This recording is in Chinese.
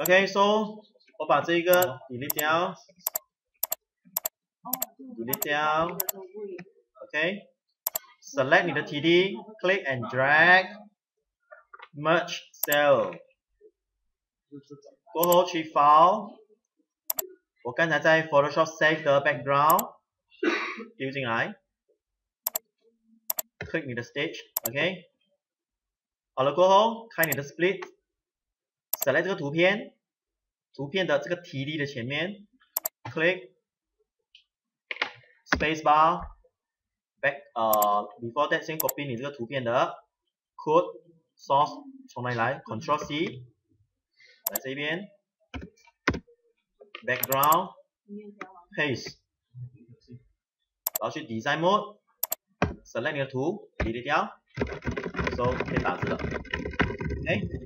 OK，so 我把这个 delete 掉，delete 掉，OK，select 你的 TD，click and drag，merge cell，过后去 file，我刚才在 Photoshop save 的 background 丢进来，click 你的 stage，OK，好了过后开你的 split。Select 这个图片，图片的这个 TD 的前面，click space bar back 呃 before that 先 copy 你这个图片的 code source 从哪里来？Control C 来这边，background paste，然后去 design mode select 你的图，delete 掉，so 可以打字了，OK。